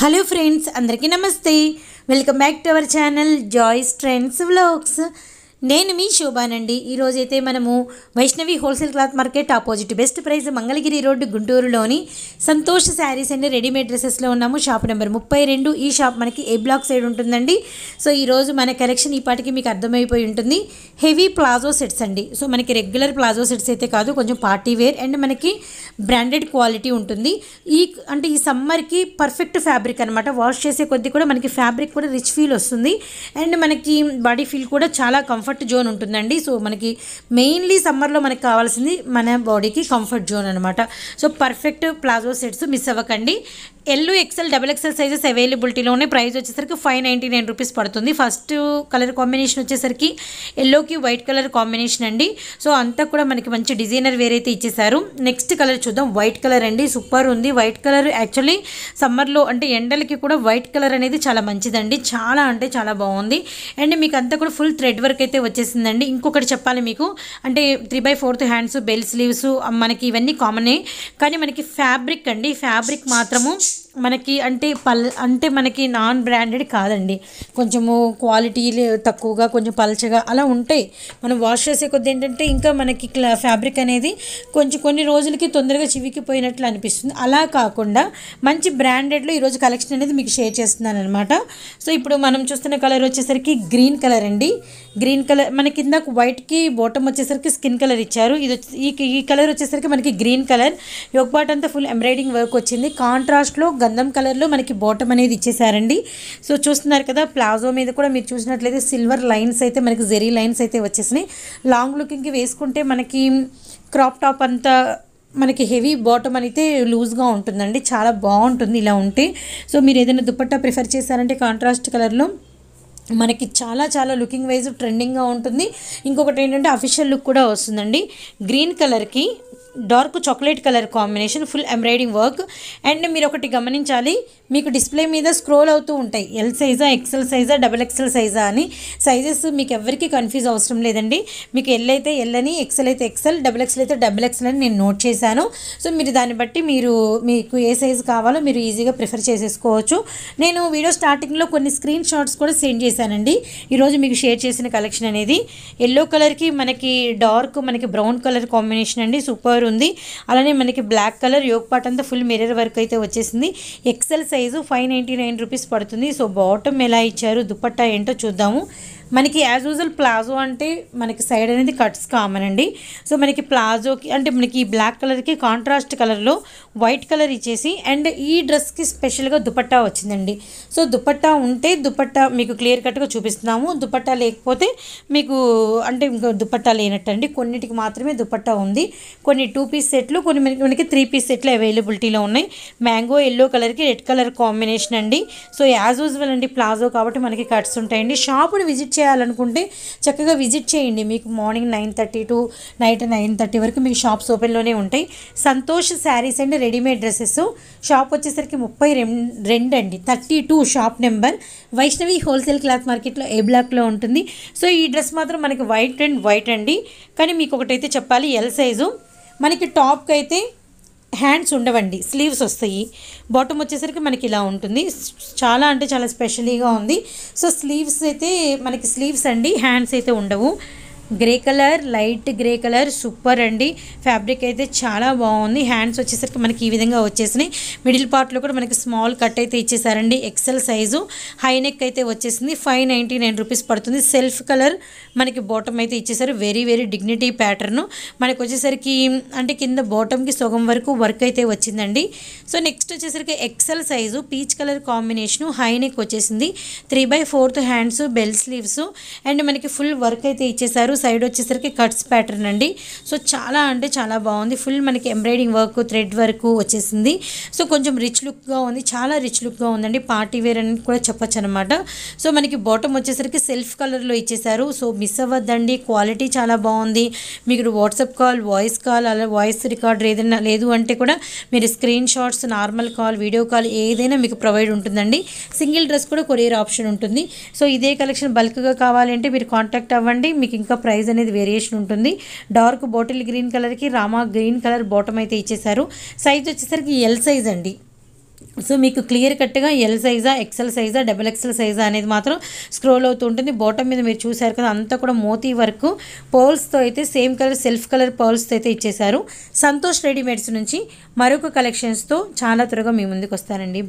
Hello friends అందరికీ నమస్తే. Welcome back to our channel joys trends vlogs. నేను మీ శోభానండి. ఈరోజైతే మనము Vaishnavi wholesale cloth market opposite. Best price Mangalagiri road గుంటూరులోని సంతోష్ శారీస్ అండ్ రెడీమేడ్ డ్రెస్సెస్లో ఉన్నాము. షాప్ నెంబర్ ముప్పై రెండు. ఈ షాప్ మనకి ఏ బ్లాక్ సైడ్ ఉంటుందండి? సో ఈరోజు మన కలెక్షన్ ఈ పాటికి మీకు అర్థమైపోయి ఉంటుంది. హెవీ ప్లాజో సెట్స్ అండి. సో మనకి రెగ్యులర్ ప్లాజో సెట్స్ అయితే కాదు. కొంచెం పార్టీ వేర్ అండ్ మనకి బ్రాండెడ్ క్వాలిటీ ఉంటుంది. ఈ అంటే ఈ సమ్మర్కి పర్ఫెక్ట్ ఫ్యాబ్రిక్ అనమాట వాష్ చేసే కొద్దీ కూడా మనకి ఫ్యాబ్రిక్ కూడా రిచ్ ఫీల్ వస్తుంది. అండ్ మనకి బాడీ ఫీల్ కూడా చాలా కంఫర్ట్ కంఫర్ట్ జోన్ ఉంటుందండి. సో మనకి మెయిన్లీ సమ్మర్లో మనకి కావాల్సింది మన బాడీకి కంఫర్ట్ జోన్ అనమాట so perfect palazzo sets miss అవ్వకండి. L XL double XL sizes అవైలబిలిటీలోనే price వచ్చేసరికి ఫైవ్ నైంటీ నైన్ రూపీస్ పడుతుంది. ఫస్ట్ కలర్ కాంబినేషన్ వచ్చేసరికి ఎల్లోకి వైట్ కలర్ కాంబినేషన్ అండి. సో అంతా కూడా మనకి మంచి డిజైనర్ వేర్ అయితే ఇచ్చేసారు నెక్స్ట్ కలర్ చూద్దాం. వైట్ కలర్ అండి. సూపర్ ఉంది. వైట్ కలర్ యాక్చువల్లీ సమ్మర్లో అంటే ఎండలకి కూడా వైట్ కలర్ అనేది చాలా మంచిదండి. చాలా అంటే చాలా బాగుంది. అండ్ మీకు అంతా కూడా ఫుల్ థ్రెడ్ వర్క్ అయితే వచ్చేసిందండి. ఇంకొకటి చెప్పాలి మీకు. అంటే three by fourth hands bell sleeves మనకి ఇవన్నీ కామనే కానీ మనకి ఫ్యాబ్రిక్ అండి. ఫ్యాబ్రిక్ మాత్రము మనకి అంటే పల్ అంటే మనకి నాన్ బ్రాండెడ్ కాదండి. కొంచెము క్వాలిటీ తక్కువగా కొంచెం పల్చగా అలా ఉంటాయి. మనం వాష్ చేసే కొద్ది ఏంటంటే ఇంకా మనకి ఫ్యాబ్రిక్ అనేది కొంచెం కొన్ని రోజులకి తొందరగా చివికిపోయినట్లు అనిపిస్తుంది. అలా కాకుండా మంచి బ్రాండెడ్లో ఈరోజు కలెక్షన్ అనేది మీకు షేర్ చేస్తున్నాను అనమాట సో ఇప్పుడు మనం చూస్తున్న కలర్ వచ్చేసరికి గ్రీన్ కలర్ అండి. గ్రీన్ కలర్ మనకి ఇందాక వైట్కి బాటమ్ వచ్చేసరికి స్కిన్ కలర్ ఇచ్చారు. ఇది ఈ ఈ కలర్ వచ్చేసరికి మనకి గ్రీన్ కలర్ యోగ పాట్ అంతా ఫుల్ ఎంబ్రాయిడింగ్ వర్క్ వచ్చింది. కాంట్రాస్ట్లో గంధం కలర్లో మనకి బాటమ్ అనేది ఇచ్చేసారండి. సో చూస్తున్నారు కదా ప్లాజో మీద కూడా మీరు చూసినట్లయితే సిల్వర్ లైన్స్ అయితే మనకి జెరీ లైన్స్ అయితే వచ్చేసినాయి. లాంగ్ లుకింగ్కి వేసుకుంటే మనకి క్రాప్ టాప్ అంతా మనకి హెవీ బాటమ్ అయితే లూజ్గా ఉంటుందండి. చాలా బాగుంటుంది ఇలా ఉంటే. సో మీరు ఏదైనా దుపట్టా ప్రిఫర్ చేశారంటే కాంట్రాస్ట్ కలర్లో మనకి చాలా చాలా లుకింగ్ వైజ్ ట్రెండింగ్గా ఉంటుంది. ఇంకొకటి ఏంటంటే అఫీషియల్ లుక్ కూడా వస్తుందండి. గ్రీన్ కలర్కి dark chocolate colour combination full embroidering work. And మీరు ఒకటి గమనించాలి మీకు డిస్ప్లే మీద స్క్రోల్ అవుతూ ఉంటాయి. ఎల్ సైజా ఎక్సెల్ సైజా డబల్ ఎక్సెల్ సైజా అని. సైజెస్ మీకు ఎవరికి కన్ఫ్యూజ్ అవసరం లేదండి. మీకు ఎల్ అయితే ఎల్ అని ఎక్సెల్ అయితే ఎక్సెల్ డబల్ ఎక్సెల్ అయితే డబల్ ఎక్సెల్ అని నేను నోట్ చేశాను. సో మీరు దాన్ని బట్టి మీరు మీకు ఏ సైజు కావాలో మీరు ఈజీగా ప్రిఫర్ చేసేసుకోవచ్చు. నేను వీడియో స్టార్టింగ్లో కొన్ని స్క్రీన్ షాట్స్ కూడా సెండ్ చేశానండి. ఈరోజు మీకు షేర్ చేసిన కలెక్షన్ అనేది. ఎల్లో కలర్కి మనకి డార్క్ మనకి బ్రౌన్ కలర్ కాంబినేషన్ అండి. సూపర్ ఉంది. అలానే మనకి బ్లాక్ కలర్ యోగ్ పాట్ అంతా ఫుల్ మిర్రర్ వర్క్ అయితే వచ్చేసింది. XL size five ninety nine rupees పడుతుంది. సో బాటమ్ ఎలా ఇచ్చారు దుపట్టా ఏంటో చూద్దాము. మనకి యాజ్ యూజువల్ ప్లాజో అంటే మనకి సైడ్ అనేది కట్స్ కామన్ అండి. సో మనకి ప్లాజోకి అంటే మనకి బ్లాక్ కలర్కి కాంట్రాస్ట్ కలర్లో వైట్ కలర్ ఇచ్చేసి అండ్ ఈ డ్రెస్కి స్పెషల్గా దుపట్టా వచ్చిందండి. సో దుపట్టా ఉంటే దుపట్టా మీకు క్లియర్ కట్గా చూపిస్తున్నాము. దుపట్టా లేకపోతే మీకు అంటే ఇంకా దుపట్టా లేనట్టు అండి కొన్నిటికి మాత్రమే దుపట్టా ఉంది. కొన్ని టూ పీస్ సెట్లు కొన్ని మనకి త్రీ పీస్ సెట్లు అవైలబిలిటీలో ఉన్నాయి. మ్యాంగో ఎల్లో కలర్కి రెడ్ కలర్ కాంబినేషన్ అండి. సో యాజ్ యూజువల్ అండి ప్లాజో కాబట్టి మనకి కట్స్ ఉంటాయండి. షాపుని విజిట్ చేయాలనుకుంటే చక్కగా విజిట్ చేయండి. మీకు morning nine thirty to night nine thirty వరకు మీకు షాప్స్ ఓపెన్లోనే ఉంటాయి. Santosh sarees and readymade dresses. Shop వచ్చేసరికి ముప్పై రెండు అండి. Thirty two shop number. Vaishnavi wholesale cloth మార్కెట్లో ఏ బ్లాక్లో ఉంటుంది? సో ఈ డ్రెస్ మాత్రం మనకి వైట్ అండ్ వైట్ అండి. కానీ మీకు ఒకటైతే చెప్పాలి ఎల్ సైజు మనకి టాప్కి అయితే హ్యాండ్స్ ఉండవండి స్లీవ్స్ వస్తాయి. బాటమ్ వచ్చేసరికి మనకి ఇలా ఉంటుంది. చాలా అంటే చాలా స్పెషలీగా ఉంది. సో స్లీవ్స్ అయితే మనకి స్లీవ్స్ అండి హ్యాండ్స్ అయితే ఉండవు. Grey colour light grey colour super అండి. ఫ్యాబ్రిక్ అయితే చాలా బాగుంది. హ్యాండ్స్ వచ్చేసరికి మనకి ఈ విధంగా వచ్చేసినాయి. మిడిల్ పార్ట్లో కూడా మనకి స్మాల్ కట్ అయితే ఇచ్చేసారండి. XL size. హై నెక్ అయితే వచ్చేసింది. ఫైవ్ నైంటీ నైన్ రూపీస్ పడుతుంది. సెల్ఫ్ కలర్ మనకి బాటమ్ అయితే ఇచ్చేసారు. Very very dignity pattern. మనకి వచ్చేసరికి అంటే కింద బాటమ్కి సగం వరకు వర్క్ అయితే వచ్చిందండి. సో నెక్స్ట్ వచ్చేసరికి XL size. Peach colour combination. High neck వచ్చేసింది. Three by fourth hands bell sleeves. And మనకి ఫుల్ వర్క్ అయితే ఇచ్చేసారు. సైడ్ వచ్చేసరికి కట్స్ ప్యాటర్న్ అండి. సో చాలా అంటే చాలా బాగుంది. ఫుల్ మనకి ఎంబ్రాయిడింగ్ వర్క్ థ్రెడ్ వర్క్ వచ్చేసింది. సో కొంచెం రిచ్ లుక్గా ఉంది. చాలా రిచ్ లుక్గా ఉందండి. పార్టీ వేర్ అని కూడా చెప్పొచ్చు అనమాట సో మనకి బాటమ్ వచ్చేసరికి సెల్ఫ్ కలర్లో ఇచ్చేసారు. So miss అవ్వద్దండి. క్వాలిటీ చాలా బాగుంది. మీకు వాట్సాప్ కాల్ వాయిస్ కాల్ అలా వాయిస్ రికార్డర్ ఏదైనా లేదు అంటే కూడా మీరు screenshots normal call video call ఏదైనా మీకు ప్రొవైడ్ ఉంటుందండి. సింగిల్ డ్రెస్ కూడా కొరియర్ ఆప్షన్ ఉంటుంది. సో ఇదే కలెక్షన్ బల్క్గా కావాలంటే మీరు కాంటాక్ట్ అవ్వండి. మీకు ఇంకా ప్రైస్ అనేది వేరియేషన్ ఉంటుంది. డార్క్ బాటిల్ గ్రీన్ కలర్కి రామా గ్రీన్ కలర్ బాటమ్ అయితే ఇచ్చేసారు సైజ్ వచ్చేసరికి ఎల్ సైజ్ అండి. సో మీకు క్లియర్ కట్గా ఎల్ సైజా ఎక్సెల్ సైజా డబుల్ ఎక్సెల్ సైజా అనేది మాత్రం స్క్రోల్ అవుతూ ఉంటుంది. బాటమ్ మీద మీరు చూసారు కదా అంతా కూడా మోతీ వర్క్. పర్ల్స్తో అయితే సేమ్ కలర్ సెల్ఫ్ కలర్ పర్ల్స్తో అయితే ఇచ్చేసారు సంతోష్ రెడీమేడ్స్ నుంచి మరొక కలెక్షన్స్తో చాలా త్వరగా మీ ముందుకు వస్తారండి